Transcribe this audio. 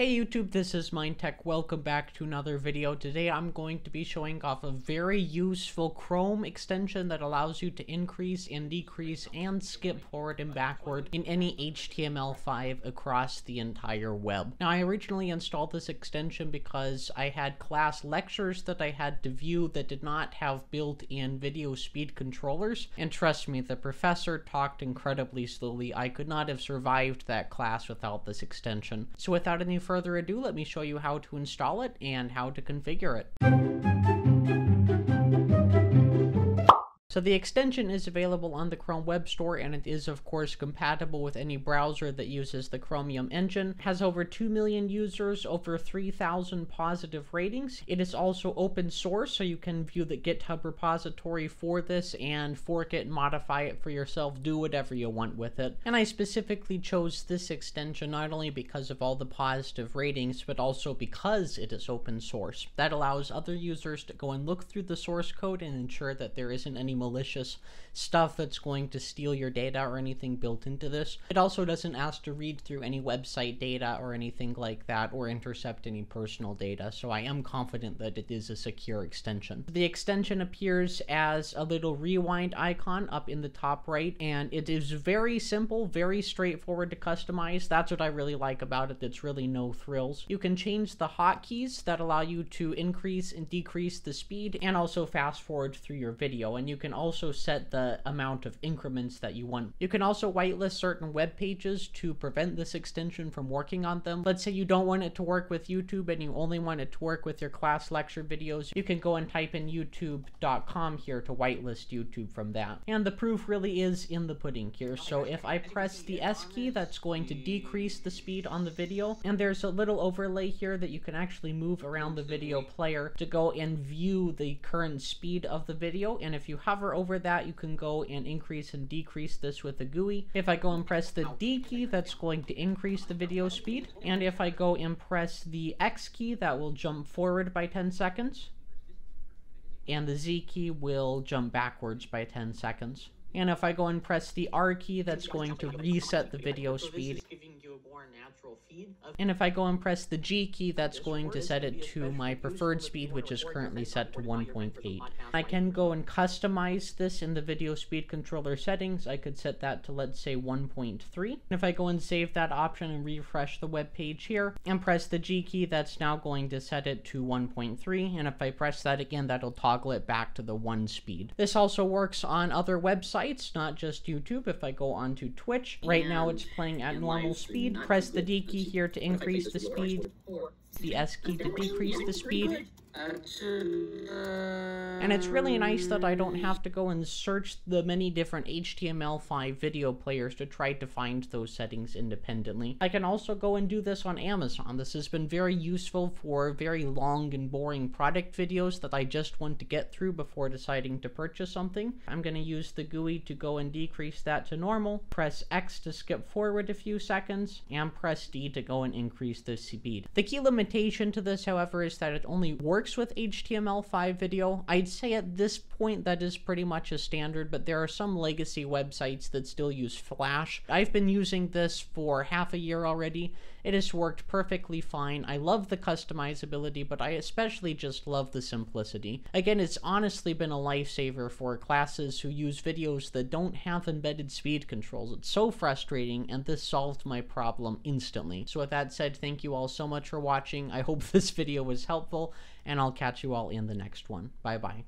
Hey YouTube, this is MINDtek. Welcome back to another video. Today I'm going to be showing off a very useful Chrome extension that allows you to increase and decrease and skip forward and backward in any HTML5 across the entire web. Now I originally installed this extension because I had class lectures that I had to view that did not have built-in video speed controllers. And trust me, the professor talked incredibly slowly. I could not have survived that class without this extension. So without any further ado, let me show you how to install it and how to configure it. So the extension is available on the Chrome Web Store and it is of course compatible with any browser that uses the Chromium engine. Has over 2 million users, over 3,000 positive ratings. It is also open source so you can view the GitHub repository for this and fork it, modify it for yourself, do whatever you want with it. And I specifically chose this extension not only because of all the positive ratings but also because it is open source. That allows other users to go and look through the source code and ensure that there isn't any malicious stuff that's going to steal your data or anything built into this. It also doesn't ask to read through any website data or anything like that or intercept any personal data, so I am confident that it is a secure extension. The extension appears as a little rewind icon up in the top right, and it is very simple, very straightforward to customize. That's what I really like about it. It's really no thrills. You can change the hotkeys that allow you to increase and decrease the speed and also fast forward through your video, and you can can also set the amount of increments that you want. You can also whitelist certain web pages to prevent this extension from working on them. Let's say you don't want it to work with YouTube and you only want it to work with your class lecture videos. You can go and type in youtube.com here to whitelist YouTube from that. And the proof really is in the pudding here. So if I press the S key, that's going to decrease the speed on the video. And there's a little overlay here that you can actually move around the video player to go and view the current speed of the video. And if you hover hover over that, you can go and increase and decrease this with the GUI. If I go and press the D key, that's going to increase the video speed. And if I go and press the X key, that will jump forward by 10 seconds. And the Z key will jump backwards by 10 seconds. And if I go and press the R key, that's going to reset the video speed. And if I go and press the G key, that's going to set it to my preferred speed, which is currently set to 1.8. I can go and customize this in the video speed controller settings. I could set that to, let's say, 1.3. And if I go and save that option and refresh the web page here and press the G key, that's now going to set it to 1.3. And if I press that again, that'll toggle it back to the 1 speed. This also works on other websites, not just YouTube. If I go onto Twitch, right now it's playing at normal speed. Press the D key here to increase the speed, the S key to decrease the speed, and it's really nice that I don't have to go and search the many different HTML5 video players to try to find those settings independently. I can also go and do this on Amazon. This has been very useful for very long and boring product videos that I just want to get through before deciding to purchase something. I'm going to use the GUI to go and decrease that to normal, press X to skip forward a few seconds, and press D to go and increase the speed. The key limitation to this, however, is that it only works with HTML5 video. I'd say at this point that is pretty much a standard, but there are some legacy websites that still use Flash. I've been using this for half a year already. It has worked perfectly fine. I love the customizability, but I especially just love the simplicity. Again, it's honestly been a lifesaver for classes who use videos that don't have embedded speed controls. It's so frustrating, and this solved my problem instantly. So with that said, thank you all so much for watching. I hope this video was helpful, and I'll catch you all in the next one. Bye bye.